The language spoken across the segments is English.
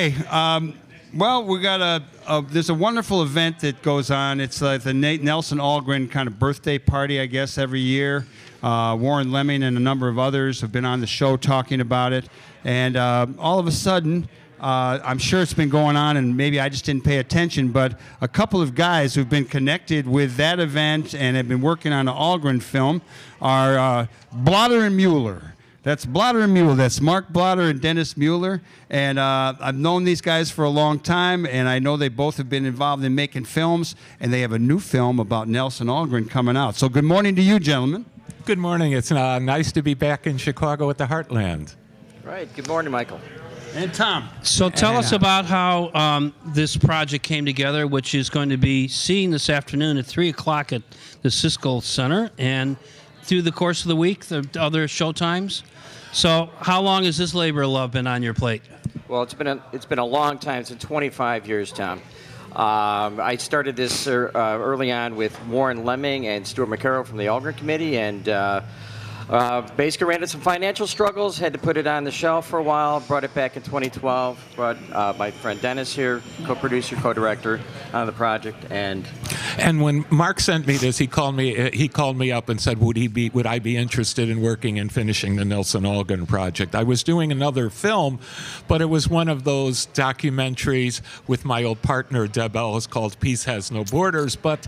Okay. Um, well, we got a, a, there's a wonderful event that goes on. It's like the Nate Nelson Algren kind of birthday party, I guess, every year. Uh, Warren Leming and a number of others have been on the show talking about it, and uh, all of a sudden. Uh, I'm sure it's been going on, and maybe I just didn't pay attention. But a couple of guys who've been connected with that event and have been working on an Algren film are uh, Blottner and Mueller. That's Blottner and Mueller. That's Mark Blottner and Denis Mueller. And uh, I've known these guys for a long time, and I know they both have been involved in making films, and they have a new film about Nelson Algren coming out. So, good morning to you, gentlemen. Good morning. It's uh, nice to be back in Chicago at the Heartland. Right. Good morning, Michael. And Tom. So tell us about how um, this project came together, which is going to be seen this afternoon at 3 o'clock at the Siskel Center and through the course of the week, the other show times. So how long has this labor of love been on your plate? Well, it's been a, it's been a long time. It's been 25 years, Tom. Um, I started this uh, early on with Warren Leming and Stuart McCarrell from the Algren Committee, and uh, uh, basically ran into some financial struggles, had to put it on the shelf for a while, brought it back in 2012, brought uh, my friend Denis here, co-producer, co-director on the project, and and when Mark sent me this, he called me uh, he called me up and said, would he be would I be interested in working and finishing the Nelson Algren project? I was doing another film, but it was one of those documentaries with my old partner Deb Ellis called Peace Has No Borders, but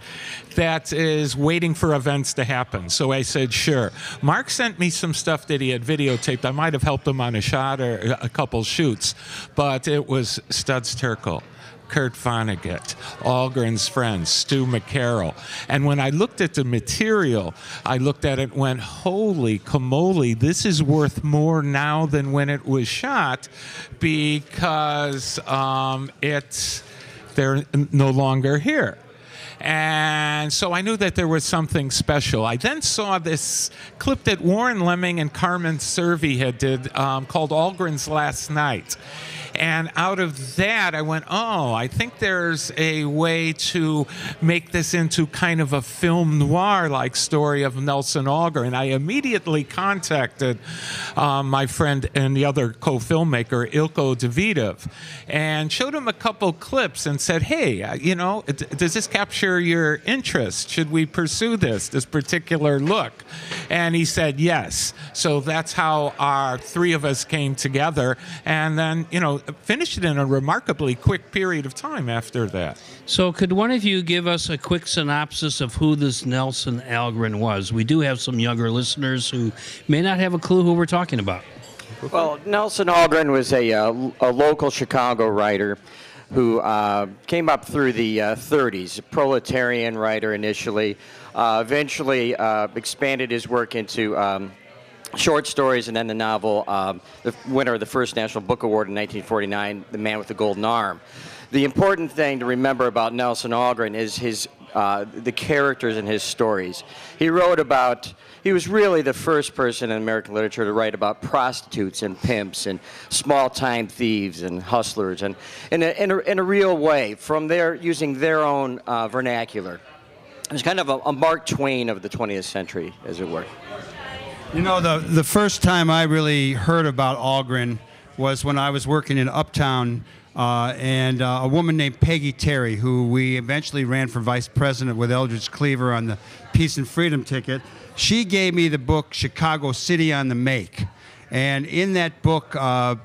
that is waiting for events to happen. So I said, sure. Mark sent me some stuff that he had videotaped. I might have helped him on a shot or a couple shoots, but it was Studs Terkel. Kurt Vonnegut, Algren's friend, Stu McCarrell. And when I looked at the material, I looked at it and went, holy camoli, this is worth more now than when it was shot because um, it's, they're no longer here. And so I knew that there was something special. I then saw this clip that Warren Leming and Carmen Cervi had did um, called Algren's Last Night. And out of that, I went, oh, I think there's a way to make this into kind of a film noir like story of Nelson Algren. And I immediately contacted um, my friend and the other co filmmaker, Ilko Davidov, and showed him a couple clips and said, hey, uh, you know, does this capture your interest? Should we pursue this, this particular look? And he said, yes. So that's how our three of us came together. And then, you know, finished it in a remarkably quick period of time after that. So, could one of you give us a quick synopsis of who this Nelson Algren was? We do have some younger listeners who may not have a clue who we're talking about. Well, Nelson Algren was a, uh, a local Chicago writer who uh, came up through the uh, 30s, a proletarian writer initially, uh, eventually uh, expanded his work into um, short stories and then the novel, um, the winner of the first National Book Award in 1949, The Man with the Golden Arm. The important thing to remember about Nelson Algren is his uh, the characters in his stories. He wrote about, he was really the first person in American literature to write about prostitutes and pimps and small time thieves and hustlers and in a, in a, in a real way, from their, using their own uh, vernacular. It was kind of a, a Mark Twain of the 20th century, as it were. You know, the, the first time I really heard about Algren was when I was working in Uptown, uh, and uh, a woman named Peggy Terry, who we eventually ran for vice president with Eldridge Cleaver on the Peace and Freedom ticket, she gave me the book Chicago City on the Make. And in that book, uh,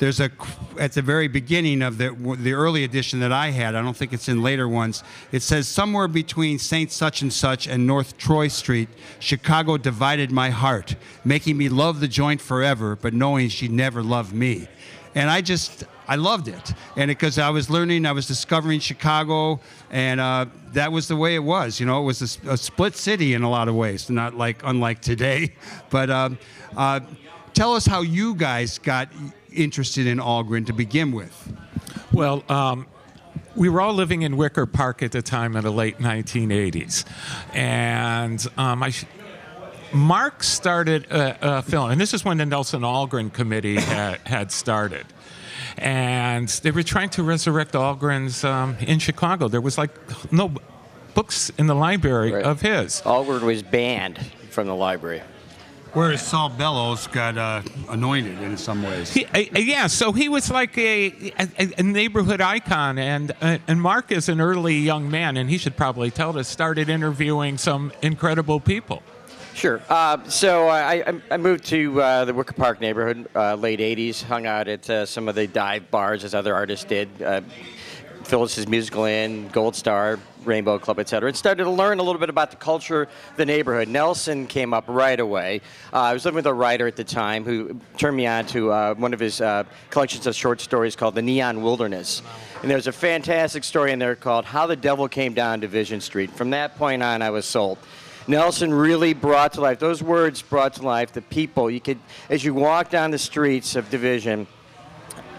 there's a at the very beginning of the the early edition that I had. I don't think it's in later ones. It says somewhere between Saint such and such and North Troy Street, Chicago divided my heart, making me love the joint forever, but knowing she never loved me. And I just I loved it, and because I was learning, I was discovering Chicago, and uh, that was the way it was. You know, it was a, a, split city in a lot of ways, not like unlike today. But um, uh, tell us how you guys got interested in Algren to begin with? Well, um, we were all living in Wicker Park at the time in the late 1980s. And um, I. Mark started a, a, film, and this is when the Nelson Algren Committee had, had started and they were trying to resurrect Algren's um, in Chicago. There was like no books in the library right. of his. Algren was banned from the library. Whereas Saul Bellows got uh, anointed in some ways. He, uh, yeah, so he was like a, a, a neighborhood icon, and uh, and Mark is an early young man, and he should probably tell us. Started interviewing some incredible people. Sure. Uh, so I, I- I moved to uh, the Wicker Park neighborhood, uh, late 80s, hung out at uh, some of the dive bars as other artists did. Uh, Phyllis's Musical Inn, Gold Star, Rainbow Club, et cetera, and started to learn a little bit about the culture, the neighborhood. Nelson came up right away. Uh, I was living with a writer at the time who turned me on to uh, one of his uh, collections of short stories called The Neon Wilderness. And there's a fantastic story in there called How the Devil Came Down Division Street. From that point on, I was sold. Nelson really brought to life, those words brought to life the people. You could, as you walk down the streets of Division,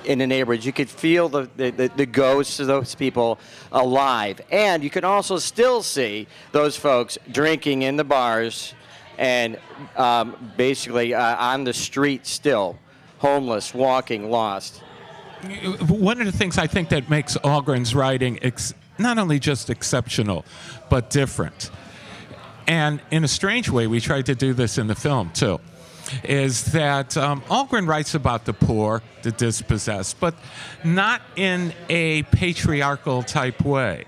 in the neighborhoods. You could feel the, the, the, ghosts of those people alive. And you can also still see those folks drinking in the bars and um, basically uh, on the street still, homeless, walking, lost. One of the things I think that makes Algren's writing ex- not only just exceptional, but different. And in a strange way, we tried to do this in the film too. Is that um, Algren writes about the poor, the dispossessed, but not in a patriarchal type way.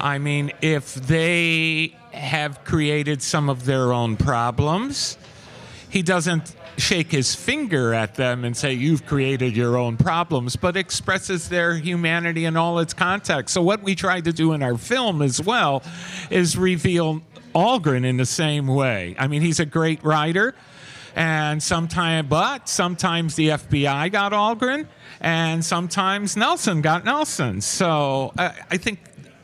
I mean, if they have created some of their own problems, he doesn't shake his finger at them and say, You've created your own problems, but expresses their humanity in all its context. So, what we tried to do in our film as well is reveal Algren in the same way. I mean, he's a great writer. And sometimes, but sometimes the FBI got Algren, and sometimes Nelson got Nelson. So I, I think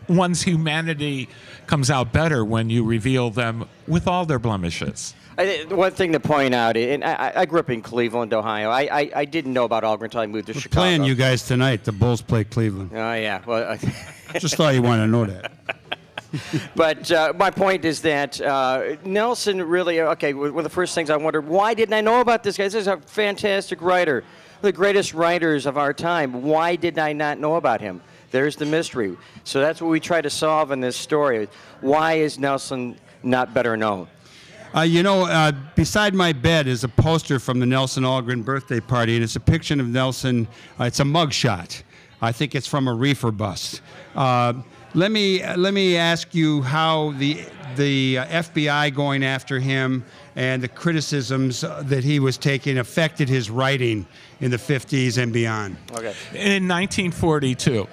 one's humanity comes out better when you reveal them with all their blemishes. I, one thing to point out, and I, I grew up in Cleveland, Ohio. I, I, I didn't know about Algren until I moved to Chicago. Playing you guys tonight, the Bulls play Cleveland. Oh, yeah. Well, I, Just thought you wanted to know that. But uh, my point is that uh, Nelson really, okay, one of the first things I wondered, why didn't I know about this guy? This is a fantastic writer, the greatest writers of our time. Why did I not know about him? There's the mystery. So that's what we try to solve in this story. Why is Nelson not better known? Uh, you know, uh, beside my bed is a poster from the Nelson Algren birthday party, and it's a picture of Nelson. Uh, it's a mugshot. I think it's from a reefer bus. Let me let me ask you how the the uh, FBI going after him and the criticisms uh, that he was taking affected his writing in the 50s and beyond. Okay. In 1942,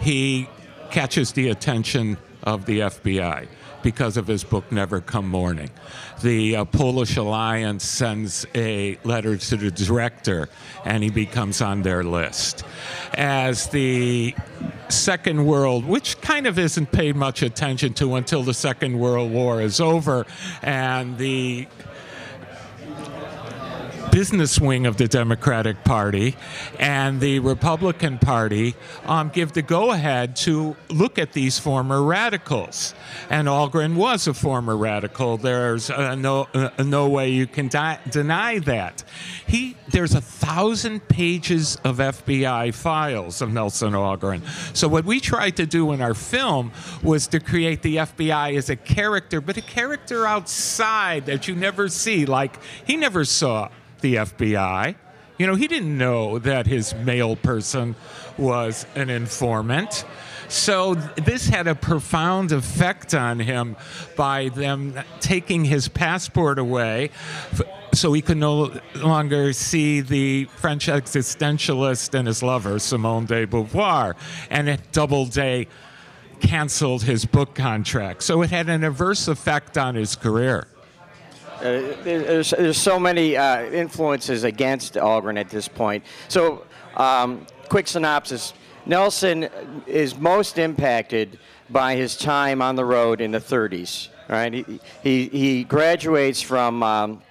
he catches the attention of the FBI because of his book Never Come Morning. The uh, Polish Alliance sends a letter to the director, and he becomes on their list. As the Second World, which kind of isn't paid much attention to until the Second World War is over, and the business wing of the Democratic Party and the Republican Party um, give the go ahead to look at these former radicals. And Algren was a former radical. There's uh, no, uh, no way you can di- deny that. He, there's a thousand pages of FBI files of Nelson Algren. So, what we tried to do in our film was to create the FBI as a character, but a character outside that you never see. Like, he never saw the FBI. You know, he didn't know that his mail person was an informant. So this had a profound effect on him by them taking his passport away so he could no longer see the French existentialist and his lover, Simone de Beauvoir. And at Doubleday canceled his book contract. So it had an adverse effect on his career. Uh, there's, there's so many uh, influences against Algren at this point. So, um, quick synopsis Nelson is most impacted by his time on the road in the 30s. Right? He, he, he graduates from um,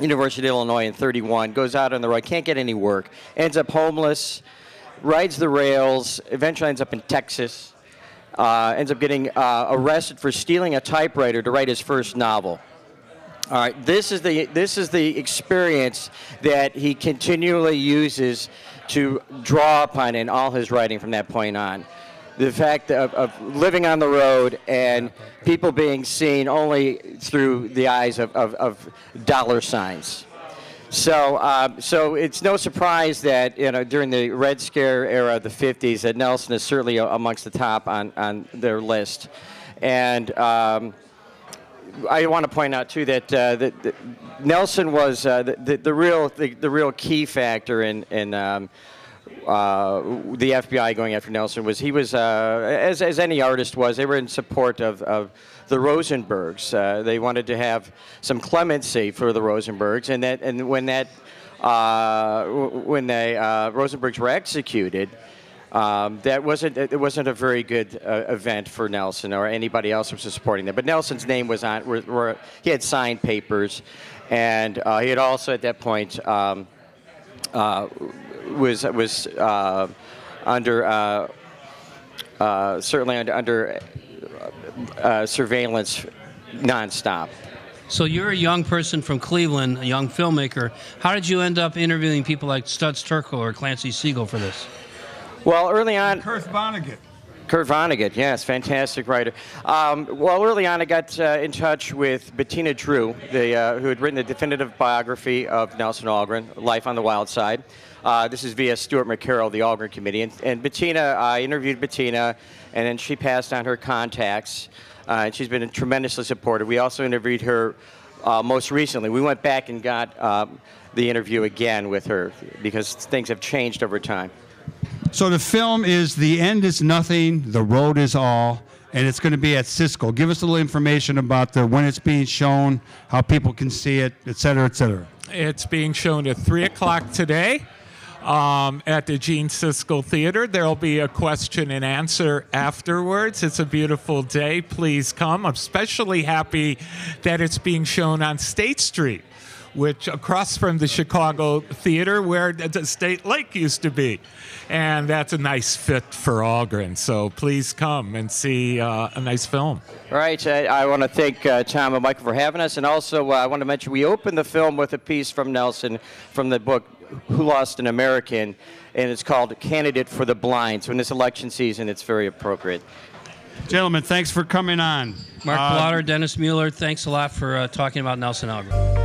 University of Illinois in 31, goes out on the road, can't get any work, ends up homeless, rides the rails, eventually ends up in Texas, uh, ends up getting uh, arrested for stealing a typewriter to write his first novel. All right, this is the this is the experience that he continually uses to draw upon in all his writing from that point on. the fact of, of living on the road and people being seen only through the eyes of, of, of dollar signs. So, uh, so it's no surprise that you know during the Red Scare era of the '50s, that Nelson is certainly amongst the top on, on their list, and um, I want to point out too that, uh, that, that Nelson was uh, the, the, the real the, the real key factor in in um, uh, the FBI going after Nelson was he was uh, as as any artist was they were in support of, of the Rosenbergs. Uh, they wanted to have some clemency for the Rosenbergs, and that and when that uh, when the uh, Rosenbergs were executed. Um, that wasn't it wasn't a very good uh, event for Nelson or anybody else who was supporting them. But Nelson's name was on. Were, were, he had signed papers, and uh, he had also at that point um, uh, was was uh, under uh, uh, certainly under, under surveillance nonstop. So you're a young person from Cleveland, a young filmmaker. How did you end up interviewing people like Studs Terkel or Clancy Sigal for this? Well, early on, Kurt Vonnegut. Kurt Vonnegut, yes, fantastic writer. Um, well, early on, I got uh, in touch with Bettina Drew, the, uh, who had written the definitive biography of Nelson Algren, Life on the Wild Side. Uh, this is via Stuart McCarrell, the Algren Committee. And, and Bettina, I interviewed Bettina, and then she passed on her contacts, uh, and she's been tremendously supportive. We also interviewed her uh, most recently. We went back and got um, the interview again with her because things have changed over time. So the film is The End is Nothing, The Road is All, and it's going to be at Siskel. Give us a little information about the when it's being shown, how people can see it, et cetera, et cetera. It's being shown at 3 o'clock today um, at the Gene Siskel Theater. There will be a question and answer afterwards. It's a beautiful day. Please come. I'm especially happy that it's being shown on State Street. Which across from the Chicago Theater, where the State Lake used to be, and that's a nice fit for Algren. So please come and see uh, a nice film. All right, I, I want to thank uh, Tom and Michael for having us, and also uh, I want to mention we opened the film with a piece from Nelson from the book "Who Lost an American," and it's called "Candidate for the Blind." So in this election season, it's very appropriate. Gentlemen, thanks for coming on. Mark Uh, Blottner, Denis Mueller, thanks a lot for uh, talking about Nelson Algren.